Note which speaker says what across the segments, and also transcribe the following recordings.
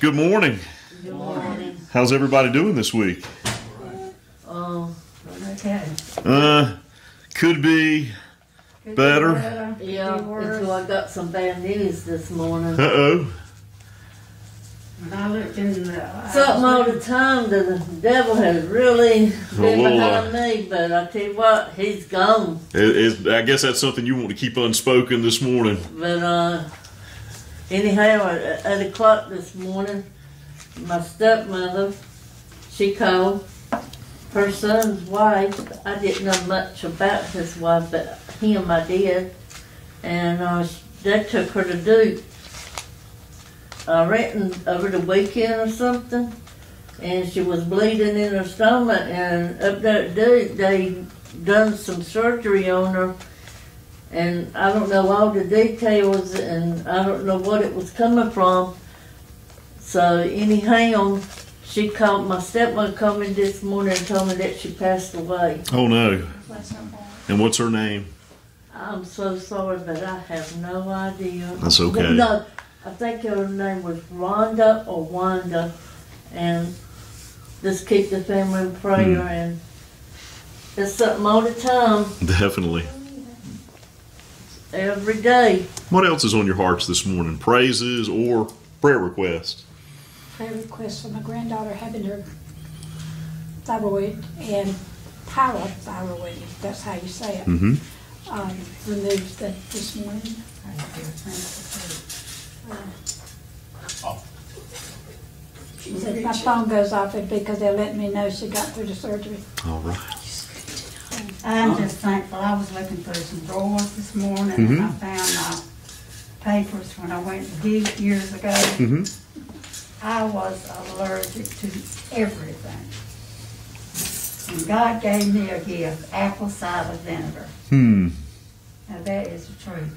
Speaker 1: Good morning.
Speaker 2: Good morning.
Speaker 1: How's everybody doing this week?
Speaker 2: Um,
Speaker 3: Okay.
Speaker 1: Uh, could be
Speaker 3: Could be
Speaker 1: Better.
Speaker 2: yeah,
Speaker 3: be
Speaker 2: until I got some bad news this morning.
Speaker 1: Uh oh.
Speaker 3: When I looked in the.
Speaker 2: Something all the time that the devil has really been
Speaker 1: Oh,
Speaker 2: behind me, but I tell you what, he's gone.
Speaker 1: I guess that's something you want to keep unspoken this morning.
Speaker 2: But uh, anyhow, at eight o'clock this morning, my stepmother, she called her son's wife. I didn't know much about his wife, but him I did, and uh, took her to Duke. I reckon over the weekend or something, and she was bleeding in her stomach. And up there at Duke, they done some surgery on her and I don't know all the details, and I don't know what it was coming from. So anyhow, she called my stepmother called me this morning and told me that she passed away.
Speaker 1: Oh no. And what's her name?
Speaker 2: I'm so sorry, but I have no idea.
Speaker 1: That's okay.
Speaker 2: No, I think her name was Rhonda or Wanda, and just keep the family in prayer.
Speaker 1: Hmm.
Speaker 2: And it's something all the time,
Speaker 1: Definitely.
Speaker 2: Every day.
Speaker 1: What else is on your hearts this morning? Praises or prayer requests?
Speaker 4: prayer request for my granddaughter having her thyroid and parathyroid, if that's how you say it,
Speaker 1: Mm-hmm.
Speaker 4: um, removed that this morning. She said, my phone goes off it because they're letting me know she got through the surgery.
Speaker 1: All right.
Speaker 3: I'm just thankful. I was looking through some drawers this morning and I found my papers when I went to Duke years ago.
Speaker 1: Mm-hmm.
Speaker 3: I was allergic to everything. And God gave me a gift, apple cider vinegar.
Speaker 1: Hmm.
Speaker 3: Now that is the truth.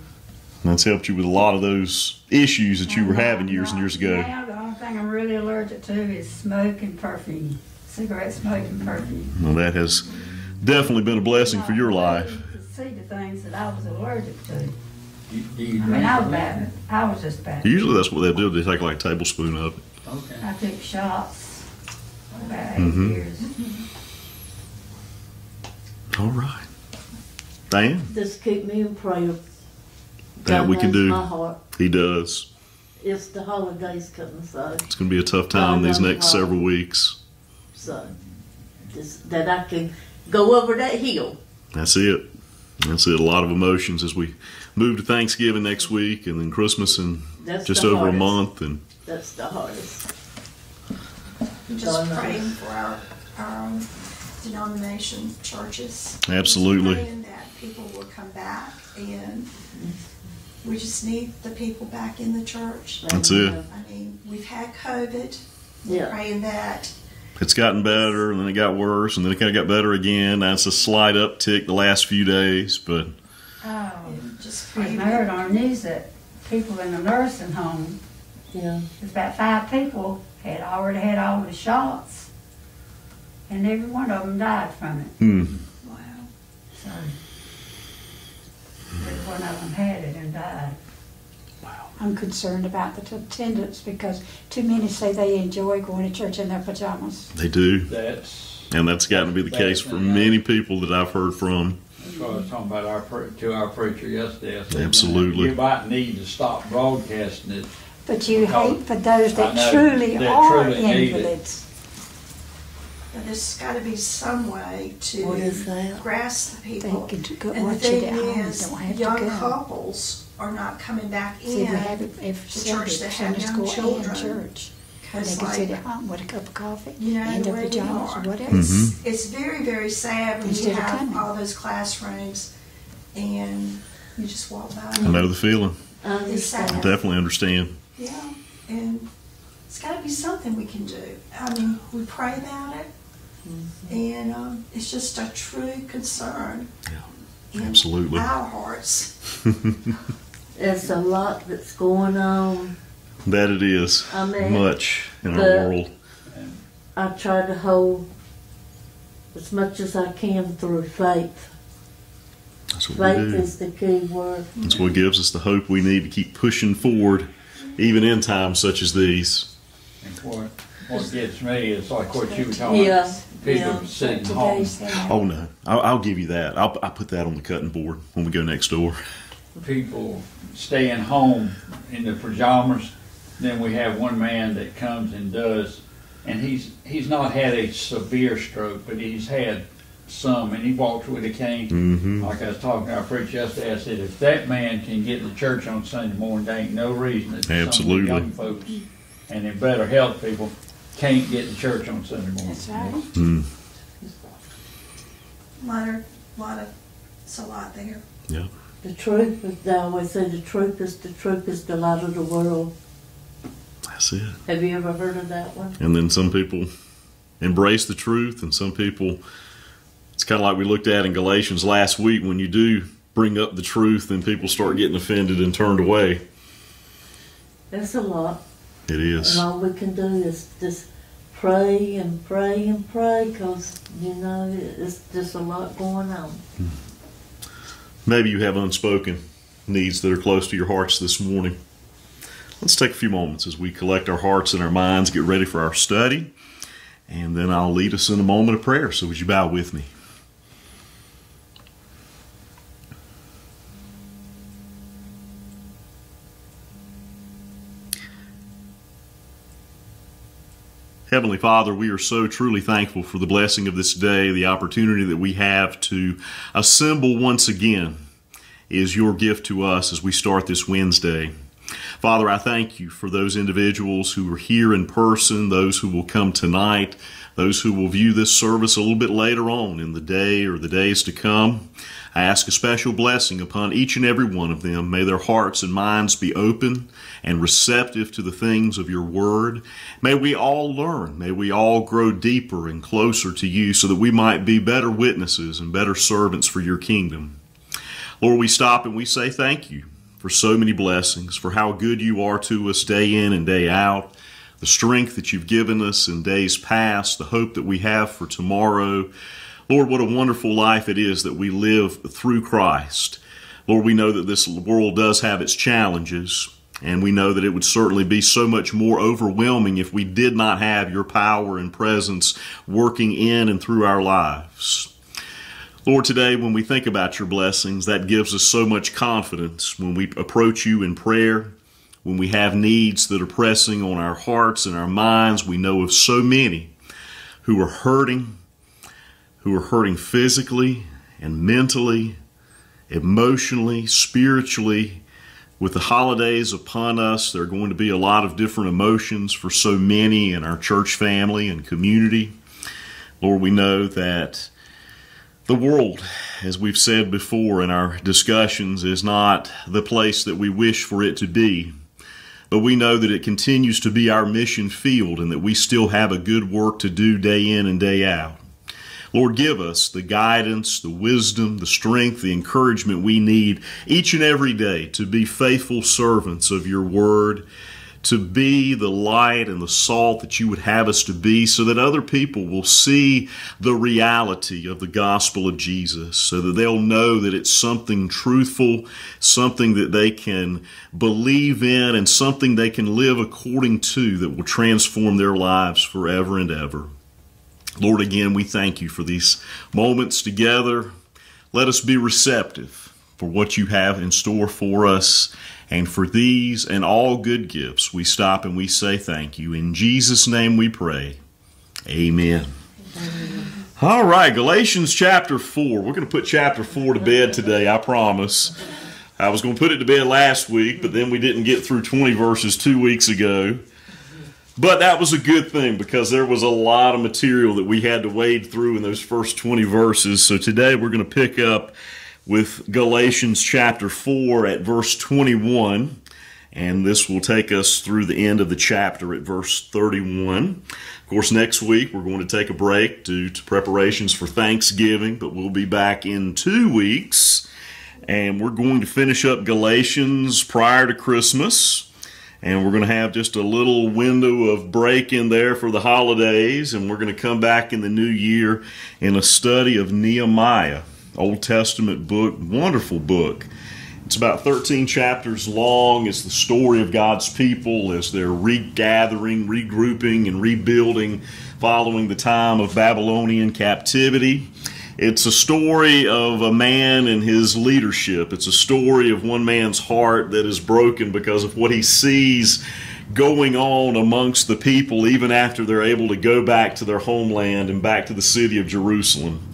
Speaker 1: That's helped you with a lot of those issues that you were having years and years ago.
Speaker 3: Now the only thing I'm really allergic to is smoke and perfume, cigarette smoke and perfume.
Speaker 1: Well, that has definitely been a blessing for your life.
Speaker 3: See the things that I was allergic to.
Speaker 5: Do do you
Speaker 3: I mean, I was bad. I was just bad.
Speaker 1: Usually that's what they do. They take like a tablespoon of it.
Speaker 5: Okay.
Speaker 3: I took shots for about 8
Speaker 1: Mhm.
Speaker 3: years.
Speaker 1: All right. Dan,
Speaker 2: Just keep me in prayer.
Speaker 1: that
Speaker 2: God
Speaker 1: we can do.
Speaker 2: My heart.
Speaker 1: He does.
Speaker 2: It's the holidays coming, so
Speaker 1: It's going to be a tough time these next several weeks.
Speaker 2: so just that I can go over that hill.
Speaker 1: That's it. That's it. A lot of emotions as we move to Thanksgiving next week and then Christmas in
Speaker 2: That's
Speaker 1: just
Speaker 2: the
Speaker 1: over a month. And
Speaker 2: That's the hardest.
Speaker 6: just
Speaker 2: Donna.
Speaker 6: praying for our, our own denomination churches.
Speaker 1: Absolutely.
Speaker 6: Just Praying that people will come back and we just need the people back in the church.
Speaker 1: That's it.
Speaker 6: I mean, we've had COVID.
Speaker 2: Yeah.
Speaker 6: Praying that,
Speaker 1: it's gotten better and then it got worse and then it kind of got better again. That's a slight uptick the last few days, but
Speaker 3: Oh,
Speaker 6: just
Speaker 3: we
Speaker 6: praying.
Speaker 3: heard on the news that people in the nursing home,
Speaker 2: Yeah.
Speaker 3: there's about five people had already had all the shots. And every one of them died from it.
Speaker 1: hmm,
Speaker 6: Wow.
Speaker 3: So, every one of them had it and died.
Speaker 4: I'm concerned about the attendance because too many say they enjoy going to church in their pajamas.
Speaker 1: they do.
Speaker 5: That's,
Speaker 1: And that's gotten to be the case for many people that I've heard from.
Speaker 5: that's what I was talking about our, pre- to our preacher yesterday. I said,
Speaker 1: Absolutely.
Speaker 5: You might need to stop broadcasting it.
Speaker 4: But you
Speaker 5: Because-
Speaker 4: hate for those
Speaker 5: I know,
Speaker 4: that truly
Speaker 5: that
Speaker 4: are
Speaker 5: truly
Speaker 4: invalids.
Speaker 6: But there's gotta be some way to
Speaker 2: What is that?
Speaker 6: grasp the
Speaker 4: They
Speaker 6: people.
Speaker 4: can go
Speaker 6: And the
Speaker 4: watch it
Speaker 6: thing
Speaker 4: at home,
Speaker 6: is,
Speaker 4: don't have to
Speaker 6: young
Speaker 4: go.
Speaker 6: couples are not coming back
Speaker 4: See, we
Speaker 6: in.
Speaker 4: it every
Speaker 6: the
Speaker 4: Sunday,
Speaker 6: church that have
Speaker 4: Sunday
Speaker 6: young
Speaker 4: school and
Speaker 6: children.
Speaker 4: church. They
Speaker 6: Cause
Speaker 4: can sit at home with a cup of coffee,
Speaker 6: you know,
Speaker 4: in
Speaker 6: the
Speaker 4: their
Speaker 6: way
Speaker 4: pajamas or whatever.
Speaker 6: It's, it's very, very sad when you
Speaker 4: Instead of
Speaker 6: have all those classrooms and you just walk by.
Speaker 1: I know the feeling.
Speaker 2: I
Speaker 6: It's
Speaker 2: understand.
Speaker 1: I
Speaker 6: sad.
Speaker 1: definitely understand.
Speaker 6: Yeah, and it's gotta be something we can do. I mean, we pray about it and, um, it's just a true concern.
Speaker 1: Yeah,
Speaker 6: in
Speaker 1: absolutely.
Speaker 6: Our hearts.
Speaker 2: There's a lot that's going on.
Speaker 1: That it is.
Speaker 2: I mean,
Speaker 1: Much in
Speaker 2: the-
Speaker 1: our world.
Speaker 2: I try to hold as much as I can through faith.
Speaker 1: That's what we
Speaker 2: Faith
Speaker 1: do.
Speaker 2: is the key word.
Speaker 1: That's what gives us the hope we need to keep pushing forward, even in times such as these.
Speaker 5: And what, what gets me is like what you were talking
Speaker 2: Yeah,
Speaker 5: about. People
Speaker 2: yeah.
Speaker 5: sitting home.
Speaker 1: Oh no, I'll, I'll give you that. I'll, I'll put that on the cutting board when we go next door.
Speaker 5: People staying home in their pajamas. Then we have one man that comes and does, and he's he's not had a severe stroke, but he's had some, and he walks with a cane.
Speaker 1: Mm-hmm.
Speaker 5: Like I was talking to our preacher yesterday, I said, if that man can get to church on Sunday morning, there ain't no reason that some of the
Speaker 1: Absolutely.
Speaker 5: young folks and in better health people can't get to church on Sunday morning.
Speaker 4: That's right.
Speaker 1: Mm.
Speaker 6: Lot of, lot of, it's a lot there.
Speaker 2: The truth, is- they always say the truth is, the truth is the light of the world.
Speaker 1: That's it.
Speaker 2: Have you ever heard of that one?
Speaker 1: And then some people embrace the truth, and some people, it's kind of like we looked at in Galatians last week. When you do bring up the truth, then people start getting offended and turned away.
Speaker 2: That's a lot.
Speaker 1: It is.
Speaker 2: And all we can do is just pray and pray and pray because, you know, it's just a lot going on. Hmm.
Speaker 1: Maybe you have unspoken needs that are close to your hearts this morning. Let's take a few moments as we collect our hearts and our minds, get ready for our study, and then I'll lead us in a moment of prayer. So, would you bow with me? Heavenly Father, we are so truly thankful for the blessing of this day, the opportunity that we have to assemble once again is your gift to us as we start this Wednesday. Father, I thank you for those individuals who are here in person, those who will come tonight, those who will view this service a little bit later on in the day or the days to come. I ask a special blessing upon each and every one of them. May their hearts and minds be open and receptive to the things of your word. May we all learn. May we all grow deeper and closer to you so that we might be better witnesses and better servants for your kingdom. Lord, we stop and we say thank you for so many blessings, for how good you are to us day in and day out, the strength that you've given us in days past, the hope that we have for tomorrow. Lord, what a wonderful life it is that we live through Christ. Lord, we know that this world does have its challenges, and we know that it would certainly be so much more overwhelming if we did not have your power and presence working in and through our lives. Lord, today when we think about your blessings, that gives us so much confidence when we approach you in prayer, when we have needs that are pressing on our hearts and our minds. We know of so many who are hurting, who are hurting physically and mentally, emotionally, spiritually. With the holidays upon us, there are going to be a lot of different emotions for so many in our church family and community. Lord, we know that the world, as we've said before in our discussions, is not the place that we wish for it to be. But we know that it continues to be our mission field and that we still have a good work to do day in and day out. Lord, give us the guidance, the wisdom, the strength, the encouragement we need each and every day to be faithful servants of your word, to be the light and the salt that you would have us to be, so that other people will see the reality of the gospel of Jesus, so that they'll know that it's something truthful, something that they can believe in, and something they can live according to that will transform their lives forever and ever. Lord, again, we thank you for these moments together. Let us be receptive for what you have in store for us. And for these and all good gifts, we stop and we say thank you. In Jesus' name we pray. Amen. All right, Galatians chapter 4. We're going to put chapter 4 to bed today, I promise. I was going to put it to bed last week, but then we didn't get through 20 verses two weeks ago. But that was a good thing because there was a lot of material that we had to wade through in those first 20 verses. So today we're going to pick up with Galatians chapter 4 at verse 21. And this will take us through the end of the chapter at verse 31. Of course, next week we're going to take a break due to preparations for Thanksgiving, but we'll be back in two weeks. And we're going to finish up Galatians prior to Christmas and we're going to have just a little window of break in there for the holidays and we're going to come back in the new year in a study of nehemiah old testament book wonderful book It's about 13 chapters long. It's the story of God's people as they're regathering, regrouping, and rebuilding following the time of Babylonian captivity. It's a story of a man and his leadership. It's a story of one man's heart that is broken because of what he sees going on amongst the people, even after they're able to go back to their homeland and back to the city of Jerusalem.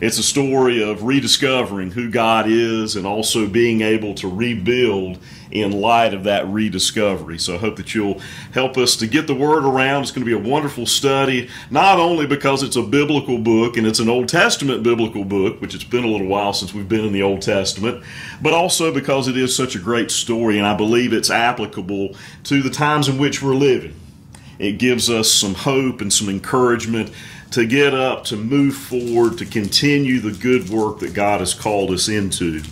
Speaker 1: It's a story of rediscovering who God is and also being able to rebuild in light of that rediscovery. So I hope that you'll help us to get the word around. It's going to be a wonderful study, not only because it's a biblical book and it's an Old Testament biblical book, which it's been a little while since we've been in the Old Testament, but also because it is such a great story and I believe it's applicable to the times in which we're living. It gives us some hope and some encouragement to get up, to move forward, to continue the good work that God has called us into.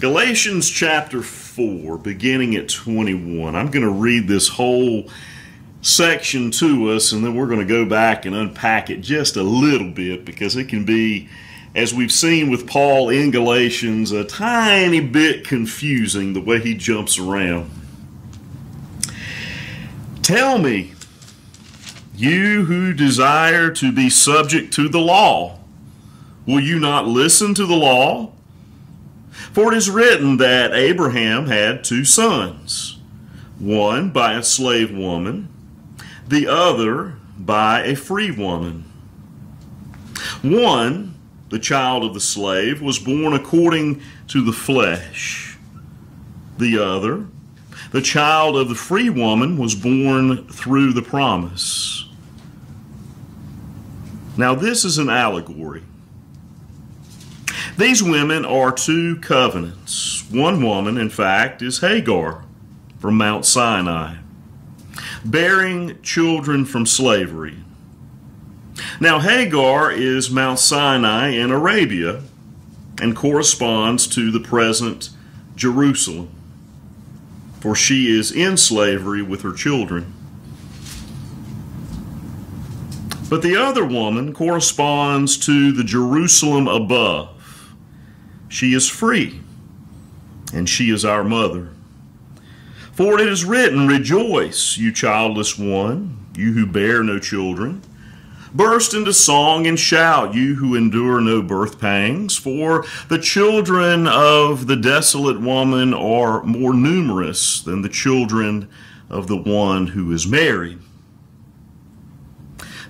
Speaker 1: Galatians chapter 4, beginning at 21. I'm going to read this whole section to us, and then we're going to go back and unpack it just a little bit because it can be, as we've seen with Paul in Galatians, a tiny bit confusing the way he jumps around. Tell me, you who desire to be subject to the law, will you not listen to the law? For it is written that Abraham had two sons, one by a slave woman, the other by a free woman. One, the child of the slave, was born according to the flesh. The other, the child of the free woman, was born through the promise. Now, this is an allegory. These women are two covenants. One woman, in fact, is Hagar from Mount Sinai, bearing children from slavery. Now, Hagar is Mount Sinai in Arabia and corresponds to the present Jerusalem, for she is in slavery with her children. But the other woman corresponds to the Jerusalem above. She is free, and she is our mother. For it is written, Rejoice, you childless one, you who bear no children. Burst into song and shout, you who endure no birth pangs, for the children of the desolate woman are more numerous than the children of the one who is married.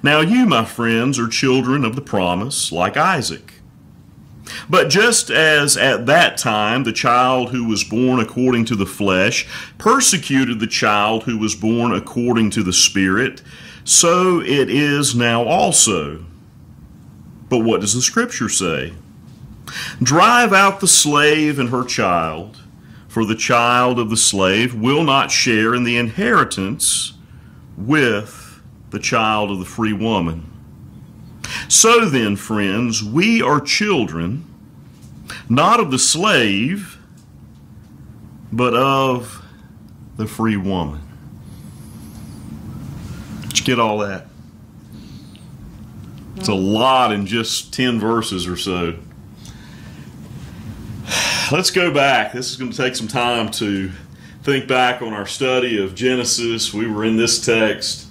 Speaker 1: Now you, my friends, are children of the promise, like Isaac. But just as at that time the child who was born according to the flesh persecuted the child who was born according to the Spirit, so it is now also. But what does the Scripture say? Drive out the slave and her child, for the child of the slave will not share in the inheritance with the child of the free woman. So then, friends, we are children, not of the slave, but of the free woman. Did you get all that? It's a lot in just 10 verses or so. Let's go back. This is going to take some time to think back on our study of Genesis. We were in this text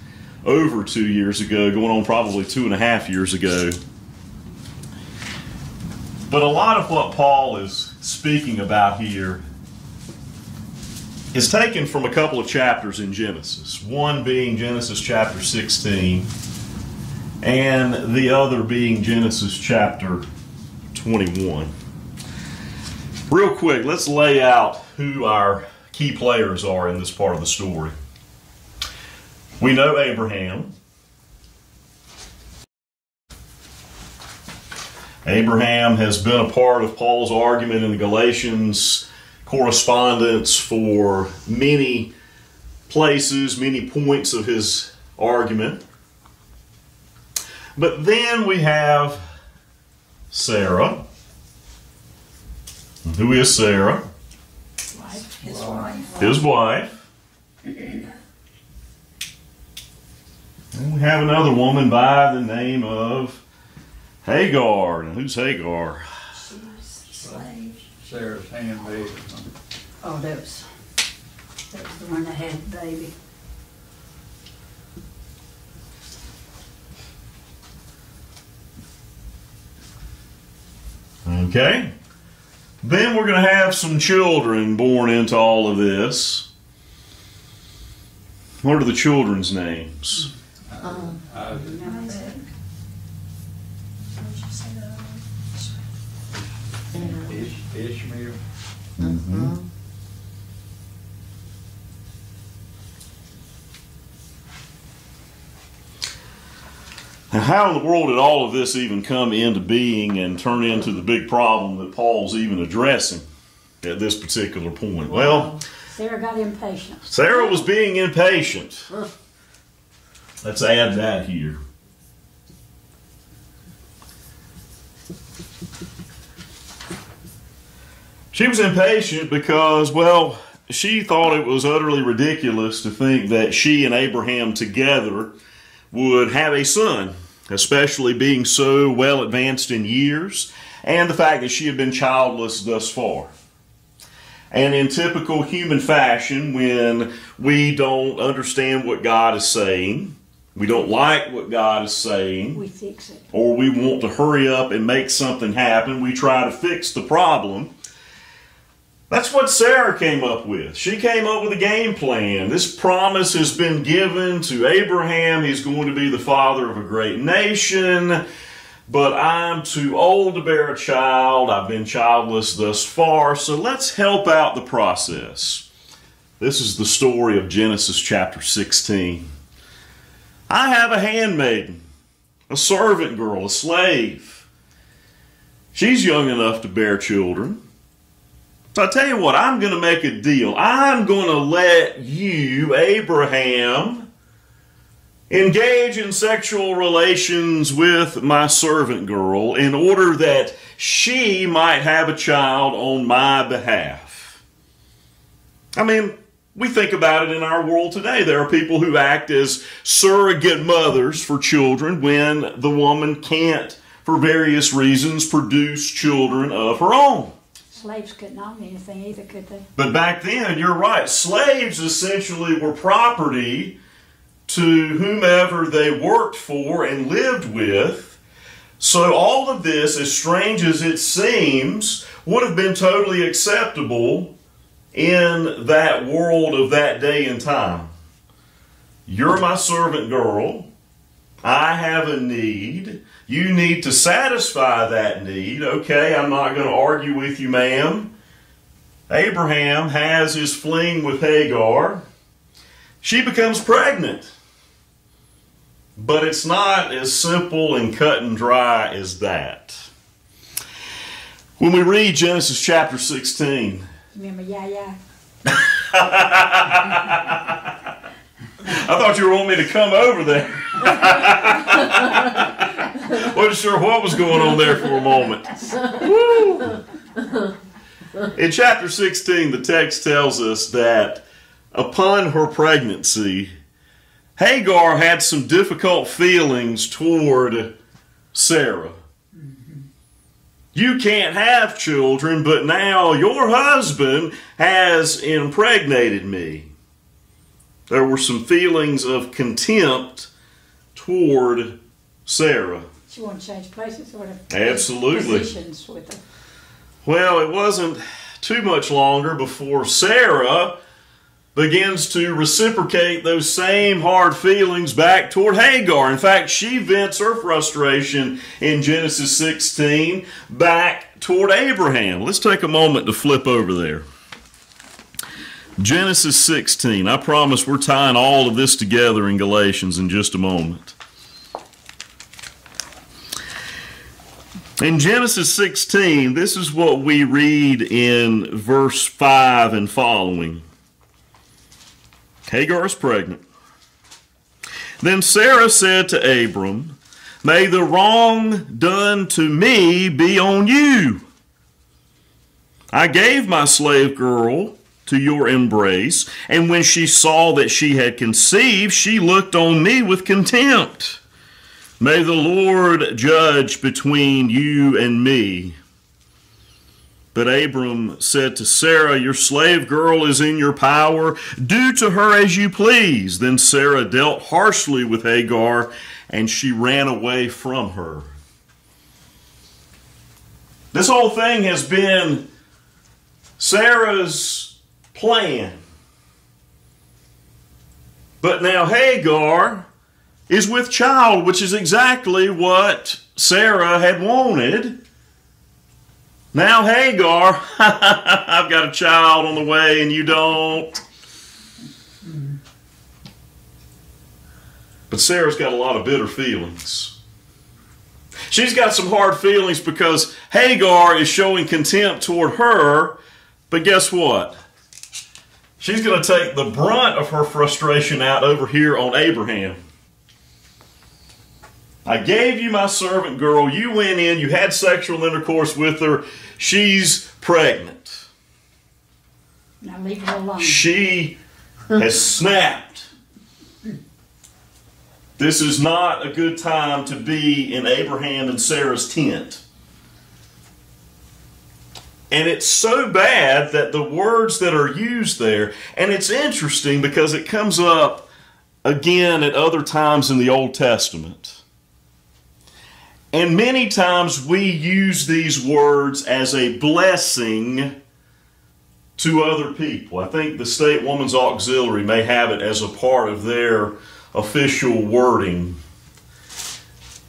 Speaker 1: over two years ago, going on probably two and a half years ago. But a lot of what Paul is speaking about here is taken from a couple of chapters in Genesis. One being Genesis chapter 16, and the other being Genesis chapter 21. Real quick, let's lay out who our key players are in this part of the story. We know Abraham. Abraham has been a part of Paul's argument in the Galatians correspondence for many places, many points of his argument. But then we have Sarah. Who is Sarah?
Speaker 6: His wife.
Speaker 1: His wife. And we have another woman by the name of Hagar. Now, who's Hagar?
Speaker 6: She was slave.
Speaker 5: Sarah's handmaid.
Speaker 3: Oh, that was, that was the one that had the baby.
Speaker 1: Okay. Then we're going to have some children born into all of this. What are the children's names?
Speaker 2: Um,
Speaker 5: Isaac,
Speaker 3: Remember that?
Speaker 6: What did you say that?
Speaker 2: and,
Speaker 5: Ish- Ishmael,
Speaker 2: mhm.
Speaker 1: Now, how in the world did all of this even come into being and turn into the big problem that Paul's even addressing at this particular point? Well,
Speaker 4: Sarah got impatient.
Speaker 1: Sarah was being impatient. Let's add that here. She was impatient because, well, she thought it was utterly ridiculous to think that she and Abraham together would have a son, especially being so well advanced in years, and the fact that she had been childless thus far. And in typical human fashion, when we don't understand what God is saying, we don't like what God is saying,
Speaker 4: We fix it.
Speaker 1: or we want to hurry up and make something happen, we try to fix the problem. That's what Sarah came up with. She came up with a game plan. This promise has been given to Abraham. He's going to be the father of a great nation. But I'm too old to bear a child. I've been childless thus far. So let's help out the process. This is the story of Genesis chapter 16. I have a handmaiden, a servant girl, a slave. She's young enough to bear children. So I tell you what, I'm going to make a deal. I'm going to let you, Abraham, engage in sexual relations with my servant girl in order that she might have a child on my behalf. I mean, we think about it in our world today. There are people who act as surrogate mothers for children when the woman can't, for various reasons, produce children of her own.
Speaker 4: Slaves couldn't own anything either, could they?
Speaker 1: But back then, you're right, slaves essentially were property to whomever they worked for and lived with. So all of this, as strange as it seems, would have been totally acceptable in that world of that day and time. You're my servant girl. I have a need. You need to satisfy that need. Okay, I'm not going to argue with you, ma'am. Abraham has his fling with Hagar. She becomes pregnant. But it's not as simple and cut and dry as that. When we read Genesis chapter 16,
Speaker 4: Remember, yeah, yeah.
Speaker 1: I thought you were wanting me to come over there. Wasn't sure what was going on there for a moment. Woo. In chapter 16, the text tells us that upon her pregnancy, Hagar had some difficult feelings toward Sarah. You can't have children, but now your husband has impregnated me. There were some feelings of contempt toward Sarah.
Speaker 4: She wanted to change places or to
Speaker 1: Absolutely.
Speaker 4: positions with her.
Speaker 1: Well, it wasn't too much longer before Sarah begins to reciprocate those same hard feelings back toward Hagar. In fact, she vents her frustration in Genesis 16 back toward Abraham. Let's take a moment to flip over there. Genesis 16. I promise we're tying all of this together in Galatians in just a moment. In Genesis 16, this is what we read in verse 5 and following. Hagar is pregnant. Then Sarah said to Abram, May the wrong done to me be on you. I gave my slave girl to your embrace, and when she saw that she had conceived, she looked on me with contempt. May the Lord judge between you and me. But Abram said to Sarah, Your slave girl is in your power. Do to her as you please. Then Sarah dealt harshly with Hagar, and she ran away from her. This whole thing has been Sarah's plan. But now Hagar is with child, which is exactly what Sarah had wanted. Now, Hagar, I've got a child on the way and you don't. But Sarah's got a lot of bitter feelings. She's got some hard feelings because Hagar is showing contempt toward her, but guess what? She's going to take the brunt of her frustration out over here on Abraham. I gave you my servant girl. You went in, you had sexual intercourse with her. She's pregnant.
Speaker 4: Now leave it alone.
Speaker 1: She has snapped. This is not a good time to be in Abraham and Sarah's tent. And it's so bad that the words that are used there, and it's interesting because it comes up again at other times in the Old Testament. And many times we use these words as a blessing to other people. I think the State Woman's Auxiliary may have it as a part of their official wording.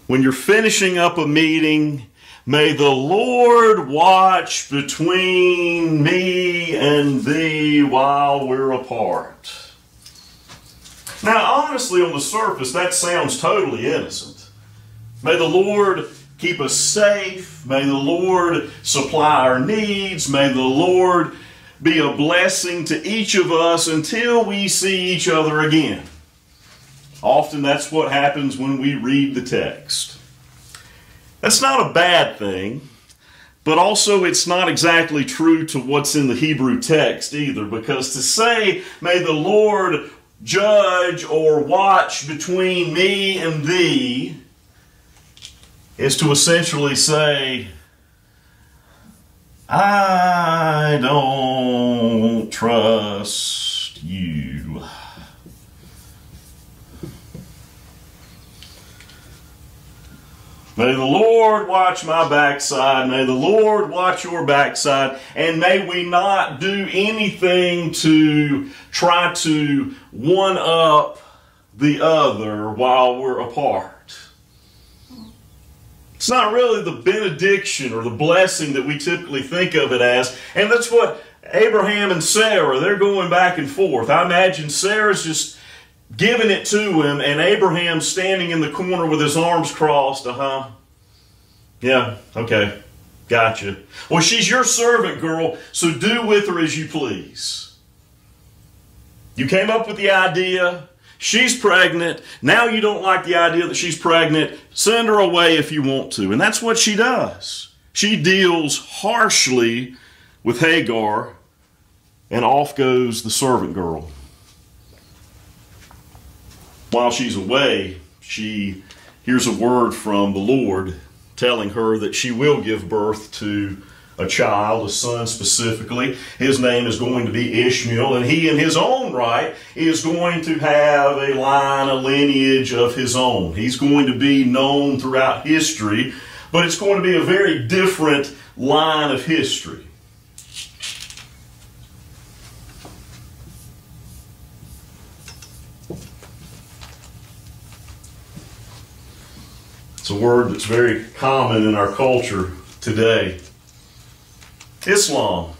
Speaker 1: When you're finishing up a meeting, may the Lord watch between me and thee while we're apart. Now, honestly, on the surface, that sounds totally innocent. May the Lord keep us safe. May the Lord supply our needs. May the Lord be a blessing to each of us until we see each other again. Often that's what happens when we read the text. That's not a bad thing, but also it's not exactly true to what's in the Hebrew text either, because to say, may the Lord judge or watch between me and thee, is to essentially say, I don't trust you. May the Lord watch my backside. May the Lord watch your backside. And may we not do anything to try to one up the other while we're apart. It's not really the benediction or the blessing that we typically think of it as. And that's what Abraham and Sarah, they're going back and forth. I imagine Sarah's just giving it to him, and Abraham standing in the corner with his arms crossed. Uh huh. Yeah, okay. Gotcha. Well, she's your servant, girl, so do with her as you please. You came up with the idea. She's pregnant. Now you don't like the idea that she's pregnant. Send her away if you want to. And that's what she does. She deals harshly with Hagar, and off goes the servant girl. While she's away, she hears a word from the Lord telling her that she will give birth to a child, a son specifically. His name is going to be Ishmael, and he, in his own right, is going to have a line, a lineage of his own. He's going to be known throughout history, but it's going to be a very different line of history. It's a word that's very common in our culture today. Islam,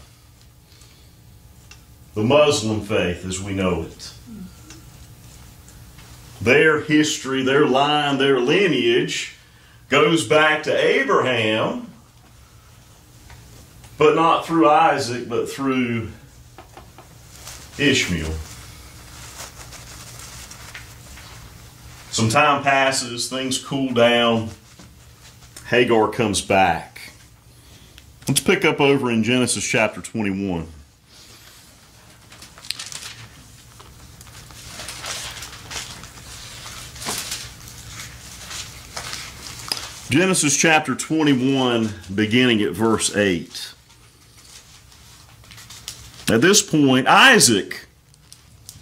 Speaker 1: the Muslim faith as we know it. Their history, their line, their lineage goes back to Abraham, but not through Isaac, but through Ishmael. Some time passes, things cool down. Hagar comes back. Let's pick up over in Genesis chapter 21. Genesis chapter 21, beginning at verse 8. At this point, Isaac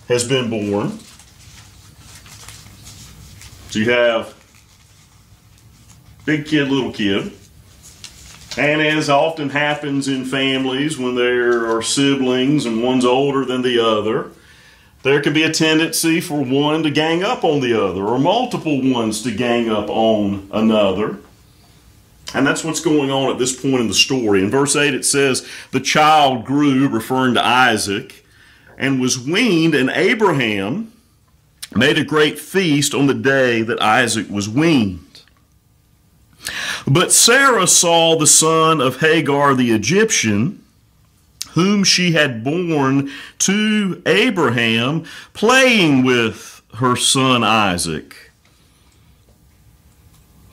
Speaker 1: has been born. So you have big kid, little kid. And as often happens in families when there are siblings and one's older than the other, there can be a tendency for one to gang up on the other or multiple ones to gang up on another. And that's what's going on at this point in the story. In verse 8, it says, The child grew, referring to Isaac, and was weaned, and Abraham made a great feast on the day that Isaac was weaned. But Sarah saw the son of Hagar the Egyptian, whom she had borne to Abraham, playing with her son Isaac.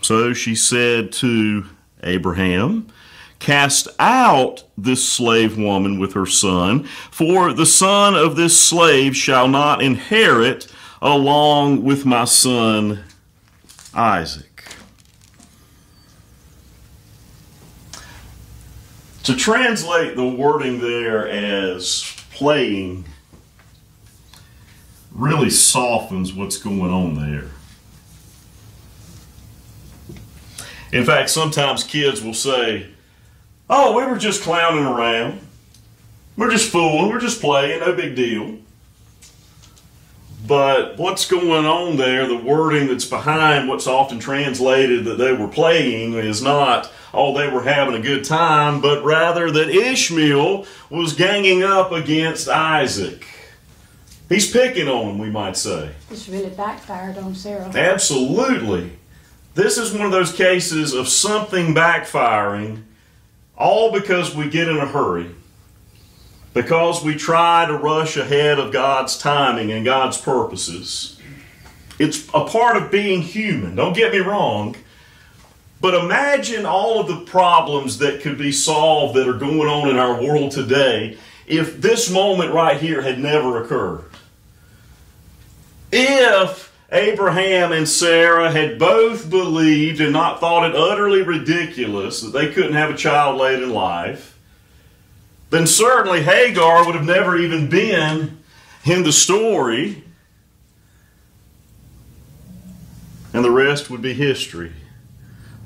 Speaker 1: So she said to Abraham, Cast out this slave woman with her son, for the son of this slave shall not inherit along with my son Isaac. To translate the wording there as playing really softens what's going on there. In fact, sometimes kids will say, Oh, we were just clowning around. We're just fooling. We're just playing. No big deal. But what's going on there, the wording that's behind what's often translated that they were playing is not, oh, they were having a good time, but rather that Ishmael was ganging up against Isaac. He's picking on him, we might say.
Speaker 4: This really backfired on Sarah.
Speaker 1: Absolutely. This is one of those cases of something backfiring, all because we get in a hurry. Because we try to rush ahead of God's timing and God's purposes. It's a part of being human, don't get me wrong. But imagine all of the problems that could be solved that are going on in our world today if this moment right here had never occurred. If Abraham and Sarah had both believed and not thought it utterly ridiculous that they couldn't have a child late in life, then certainly Hagar would have never even been in the story, and the rest would be history.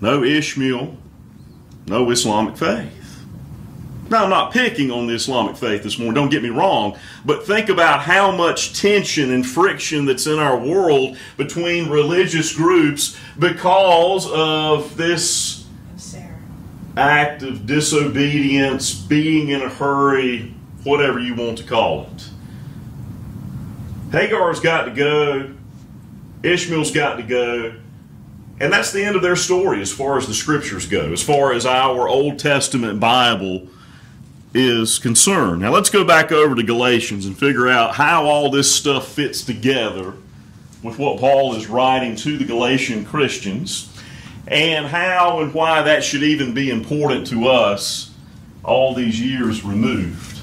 Speaker 1: No Ishmael, no Islamic faith. Now, I'm not picking on the Islamic faith this morning, don't get me wrong, but think about how much tension and friction that's in our world between religious groups because of this act of disobedience, being in a hurry, whatever you want to call it. Hagar's got to go, Ishmael's got to go, and that's the end of their story as far as the scriptures go, as far as our Old Testament Bible is concerned. Now let's go back over to Galatians and figure out how all this stuff fits together with what Paul is writing to the Galatian Christians and how and why that should even be important to us all these years removed.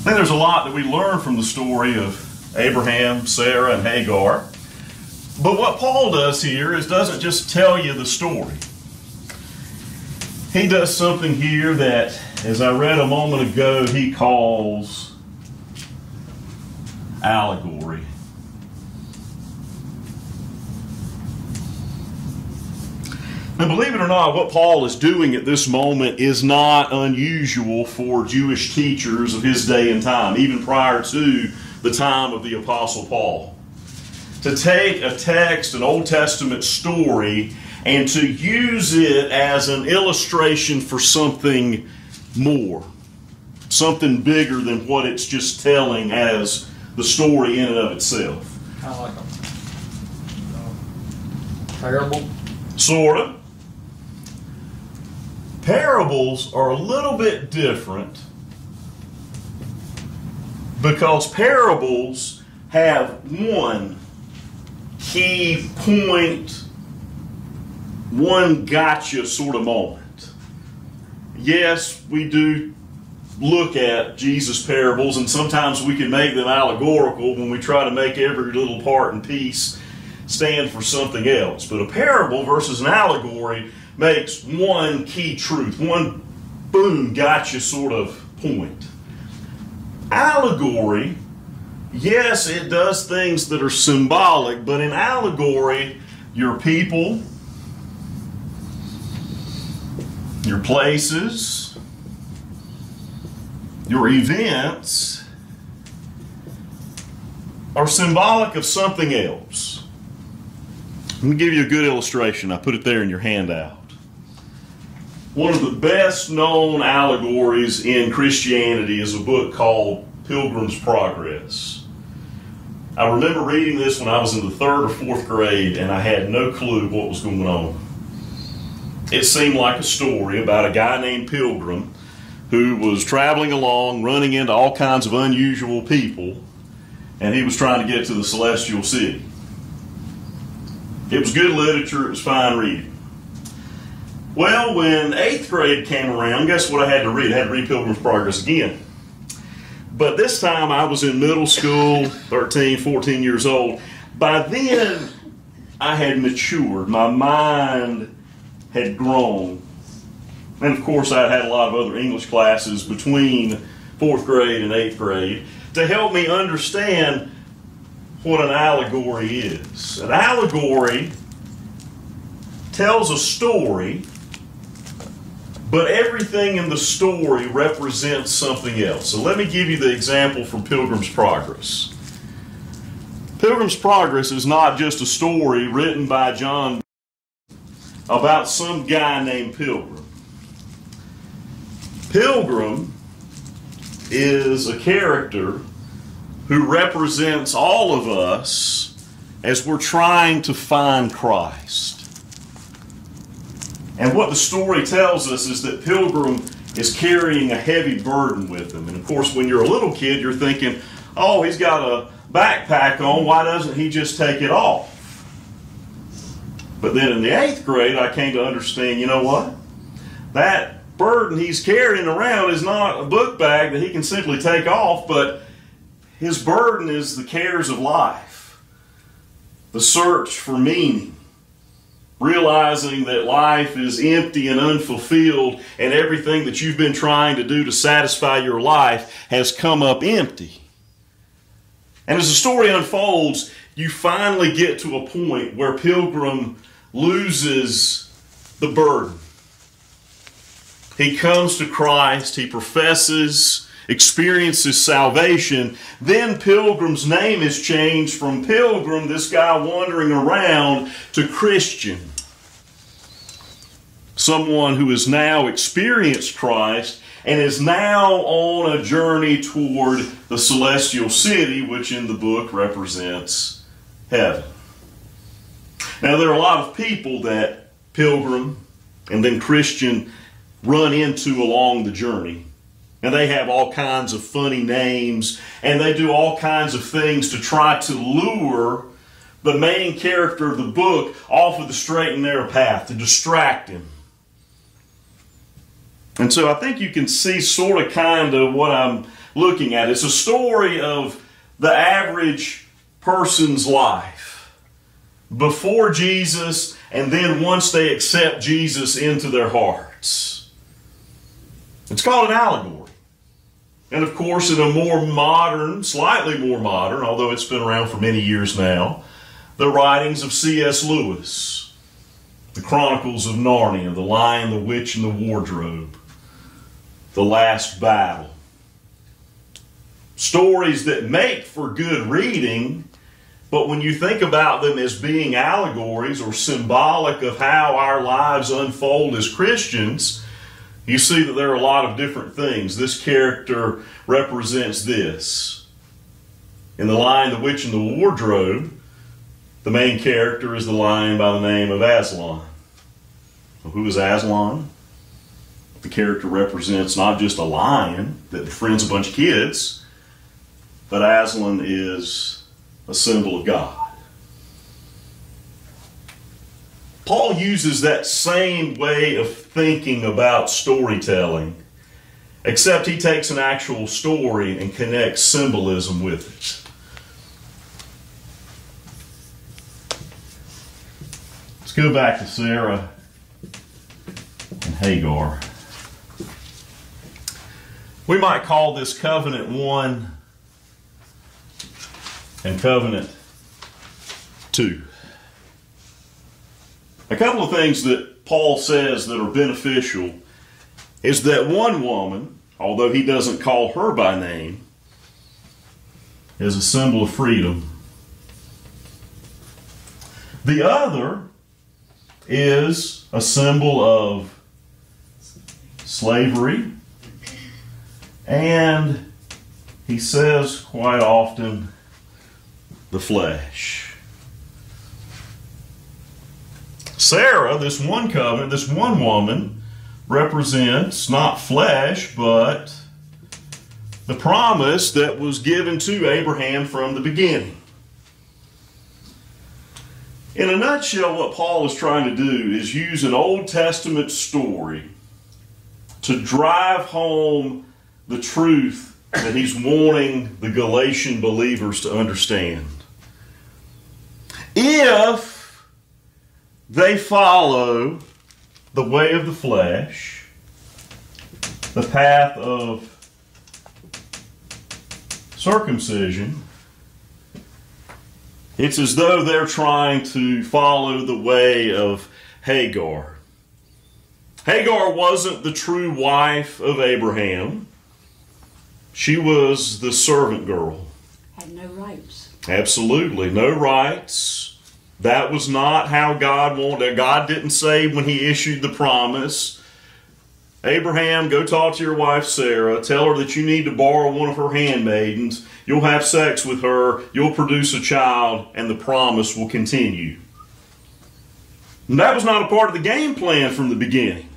Speaker 1: I think there's a lot that we learn from the story of Abraham, Sarah, and Hagar. But what Paul does here is doesn't just tell you the story. He does something here that, as I read a moment ago, he calls allegory. And believe it or not, what Paul is doing at this moment is not unusual for Jewish teachers of his day and time, even prior to the time of the Apostle Paul. To take a text, an Old Testament story, and to use it as an illustration for something more, something bigger than what it's just telling as the story in and of itself.
Speaker 5: Kind of like a parable.
Speaker 1: Sort of. Parables are a little bit different because parables have one key point, one gotcha sort of moment. Yes, we do look at Jesus' parables, and sometimes we can make them allegorical when we try to make every little part and piece stand for something else. But a parable versus an allegory makes one key truth, one boom, gotcha sort of point. allegory, yes, it does things that are symbolic, but in allegory, your people, your places, your events are symbolic of something else. Let me give you a good illustration. I put it there in your handout. One of the best known allegories in Christianity is a book called Pilgrim's Progress. I remember reading this when I was in the third or fourth grade and I had no clue what was going on. It seemed like a story about a guy named Pilgrim who was traveling along, running into all kinds of unusual people, and he was trying to get to the celestial city. It was good literature, it was fine reading. Well, when eighth grade came around, guess what I had to read? I had to read Pilgrim's Progress again. But this time I was in middle school, 13, 14 years old. By then, I had matured. My mind had grown. And of course, I'd had a lot of other English classes between fourth grade and eighth grade to help me understand what an allegory is. An allegory tells a story but everything in the story represents something else. So let me give you the example from Pilgrim's Progress. Pilgrim's Progress is not just a story written by John about some guy named Pilgrim. Pilgrim is a character who represents all of us as we're trying to find Christ. And what the story tells us is that Pilgrim is carrying a heavy burden with him. And of course, when you're a little kid, you're thinking, oh, he's got a backpack on. Why doesn't he just take it off? But then in the eighth grade, I came to understand you know what? That burden he's carrying around is not a book bag that he can simply take off, but his burden is the cares of life, the search for meaning realizing that life is empty and unfulfilled and everything that you've been trying to do to satisfy your life has come up empty. And as the story unfolds, you finally get to a point where Pilgrim loses the burden. He comes to Christ, he professes, experiences salvation. Then Pilgrim's name is changed from Pilgrim, this guy wandering around, to Christian. Someone who has now experienced Christ and is now on a journey toward the celestial city, which in the book represents heaven. Now, there are a lot of people that Pilgrim and then Christian run into along the journey. And they have all kinds of funny names, and they do all kinds of things to try to lure the main character of the book off of the straight and narrow path, to distract him. And so I think you can see sort of kind of what I'm looking at. It's a story of the average person's life before Jesus and then once they accept Jesus into their hearts. It's called an allegory. And of course, in a more modern, slightly more modern, although it's been around for many years now, the writings of C.S. Lewis, the Chronicles of Narnia, The Lion, the Witch, and the Wardrobe, The Last Battle. Stories that make for good reading, but when you think about them as being allegories or symbolic of how our lives unfold as Christians, you see that there are a lot of different things. This character represents this. In The Lion, the Witch, and the Wardrobe, the main character is the lion by the name of Aslan. Well, who is Aslan? The character represents not just a lion that befriends a bunch of kids, but Aslan is a symbol of God. Paul uses that same way of thinking about storytelling, except he takes an actual story and connects symbolism with it. Let's go back to Sarah and Hagar. We might call this covenant one and covenant two. A couple of things that Paul says that are beneficial is that one woman, although he doesn't call her by name, is a symbol of freedom. The other is a symbol of slavery. And he says quite often, the flesh. Sarah, this one covenant, this one woman, represents not flesh, but the promise that was given to Abraham from the beginning. In a nutshell, what Paul is trying to do is use an Old Testament story to drive home the truth that he's wanting the Galatian believers to understand. If they follow the way of the flesh, the path of circumcision, it's as though they're trying to follow the way of Hagar. Hagar wasn't the true wife of Abraham. She was the servant girl.
Speaker 4: Had no rights.
Speaker 1: Absolutely. No rights. That was not how God wanted. God didn't say when He issued the promise, Abraham, go talk to your wife Sarah. Tell her that you need to borrow one of her handmaidens. You'll have sex with her. You'll produce a child, and the promise will continue. And that was not a part of the game plan from the beginning.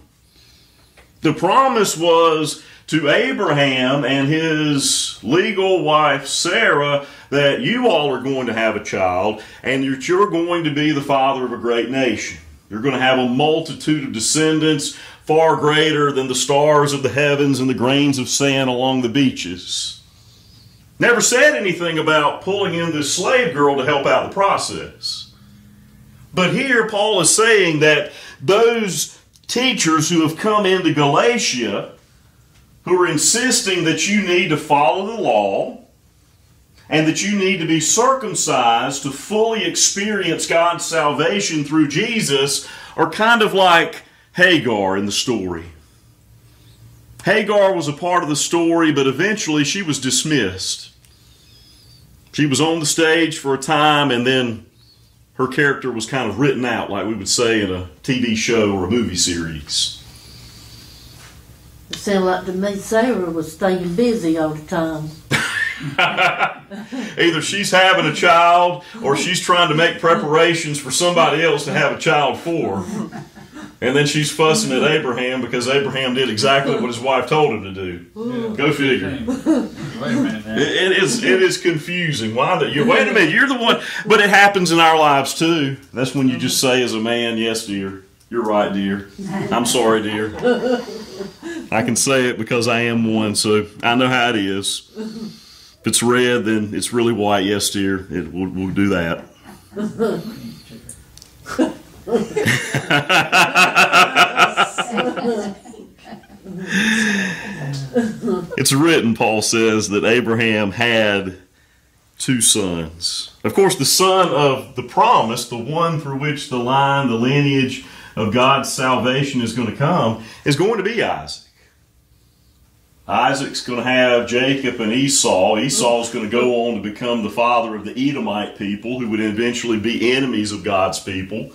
Speaker 1: The promise was to Abraham and his legal wife Sarah that you all are going to have a child and that you're going to be the father of a great nation. You're going to have a multitude of descendants far greater than the stars of the heavens and the grains of sand along the beaches. Never said anything about pulling in this slave girl to help out the process. But here Paul is saying that those teachers who have come into Galatia who are insisting that you need to follow the law and that you need to be circumcised to fully experience God's salvation through Jesus are kind of like Hagar in the story. Hagar was a part of the story, but eventually she was dismissed. She was on the stage for a time and then her character was kind of written out, like we would say in a TV show or a movie series.
Speaker 2: It sounded like to me Sarah was staying busy all the time.
Speaker 1: Either she's having a child or she's trying to make preparations for somebody else to have a child for. And then she's fussing at Abraham because Abraham did exactly what his wife told him to do. Go figure.
Speaker 5: Wait a minute.
Speaker 1: It, it is it is confusing. Why that you wait a minute, you're the one but it happens in our lives too. That's when you just say as a man, yes, dear. You're right, dear. I'm sorry, dear. I can say it because I am one, so I know how it is. If it's red, then it's really white. Yes, dear. It, we'll, we'll do that. it's written, Paul says, that Abraham had two sons. Of course, the son of the promise, the one through which the line, the lineage of God's salvation is going to come, is going to be Isaac. Isaac's going to have Jacob and Esau. Mm-hmm. Esau's going to go on to become the father of the Edomite people, who would eventually be enemies of God's people.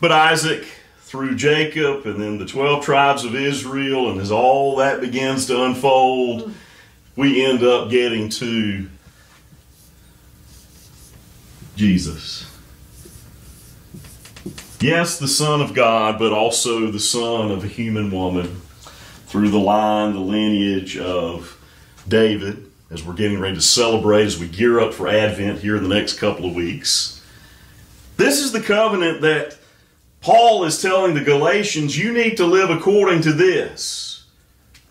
Speaker 1: But Isaac, through Jacob, and then the 12 tribes of Israel, and as all that begins to unfold, mm-hmm. we end up getting to Jesus. Yes, the Son of God, but also the Son of a human woman through the line, the lineage of David, as we're getting ready to celebrate, as we gear up for Advent here in the next couple of weeks. This is the covenant that Paul is telling the Galatians you need to live according to this.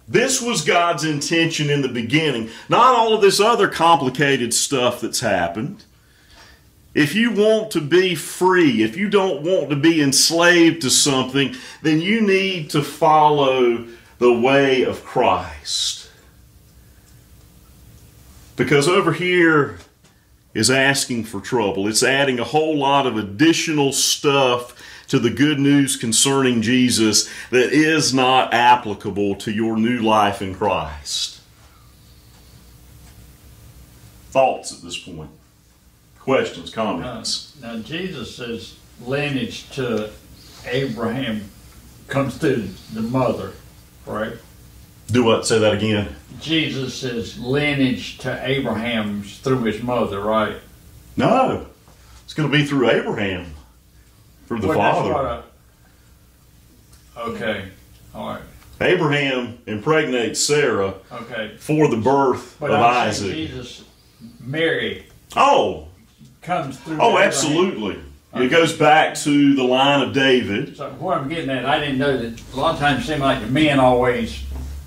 Speaker 1: This was God's intention in the beginning, not all of this other complicated stuff that's happened. If you want to be free, if you don't want to be enslaved to something, then you need to follow the way of Christ. Because over here is asking for trouble. It's adding a whole lot of additional stuff to the good news concerning Jesus that is not applicable to your new life in Christ. Thoughts at this point? Questions,
Speaker 5: Uh,
Speaker 1: comments?
Speaker 5: Now, Jesus' says lineage to Abraham comes through the mother, right?
Speaker 1: Do what? Say that again.
Speaker 5: Jesus' is lineage to Abraham's through his mother, right?
Speaker 1: No. It's going to be through Abraham, through the
Speaker 5: Well,
Speaker 1: father.
Speaker 5: I- Okay, all right,
Speaker 1: Abraham impregnates Sarah
Speaker 5: okay.
Speaker 1: for the birth
Speaker 5: But
Speaker 1: of
Speaker 5: I'm
Speaker 1: Isaac.
Speaker 5: Jesus, Mary
Speaker 1: Oh,
Speaker 5: comes through.
Speaker 1: oh,
Speaker 5: Abraham.
Speaker 1: absolutely. It goes back to the line of David.
Speaker 5: So what I'm getting at, I didn't know that a lot of times it seemed like the men always